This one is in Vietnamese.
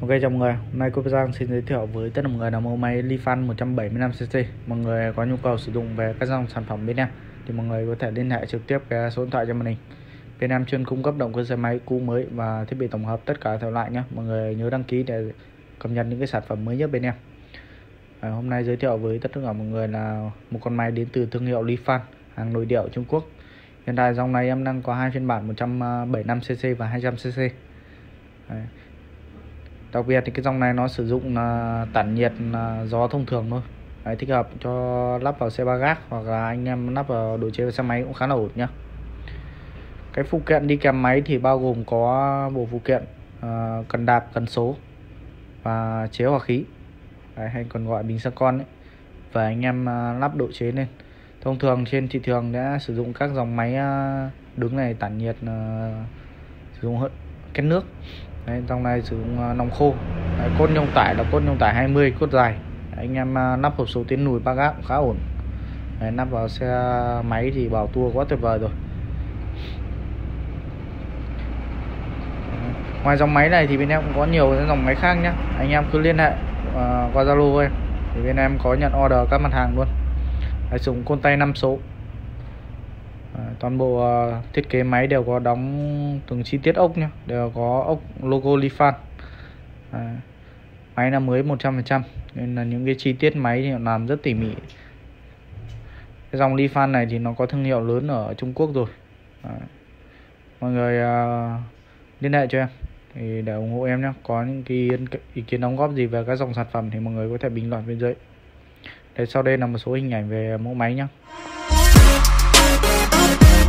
Ok chào mọi người, hôm nay cô Giang xin giới thiệu với tất cả mọi người là mẫu máy Lifan 175cc Mọi người có nhu cầu sử dụng về các dòng sản phẩm bên em Thì mọi người có thể liên hệ trực tiếp cái số điện thoại cho màn hình. Bên em chuyên cung cấp động cơ xe máy cũ mới và thiết bị tổng hợp tất cả theo loại nhé. Mọi người nhớ đăng ký để cập nhật những cái sản phẩm mới nhất bên em. À, Hôm nay giới thiệu với tất cả mọi người là một con máy đến từ thương hiệu Lifan Hàng nội địa Trung Quốc. Hiện tại dòng này em đang có hai phiên bản 175cc và 200cc Đấy đặc biệt thì cái dòng này nó sử dụng là tản nhiệt là gió thông thường thôi. Đấy, thích hợp cho lắp vào xe ba gác hoặc là anh em lắp vào đồ chơi xe máy cũng khá là ổn nhá. Cái phụ kiện đi kèm máy thì bao gồm có bộ phụ kiện uh, cần đạp cần số và chế hòa khí. Đấy, hay còn gọi bình xăng con ấy. và anh em uh, lắp độ chế lên. Thông thường trên thị trường đã sử dụng các dòng máy uh, đứng này tản nhiệt uh, sử dụng két nước. Đấy, dòng này sử dụng à, nòng khô. Đấy, cốt nhông tải là cốt nhông tải 20 cốt dài. Đấy, anh em à, nắp hộp số tiến lùi ba gác cũng khá ổn. Đấy, nắp vào xe máy thì bảo tua quá tuyệt vời rồi. Ngoài dòng máy này thì bên em cũng có nhiều dòng máy khác nhé anh em cứ liên hệ uh, qua zalo em. Thì bên em có nhận order các mặt hàng luôn. Đấy, sử dụng côn tay 5 số. Ờ, toàn bộ uh, thiết kế máy đều có đóng từng chi tiết ốc nhá đều có ốc logo Lifan. À, máy là mới 100% nên là những cái chi tiết máy thì làm rất tỉ mỉ. Cái dòng Lifan này thì nó có thương hiệu lớn ở Trung Quốc rồi. À, mọi người uh, liên hệ cho em thì để ủng hộ em nhé có những cái ý kiến đóng góp gì về các dòng sản phẩm thì mọi người có thể bình luận bên dưới. Đây sau đây là một số hình ảnh về mẫu máy nhé Bye.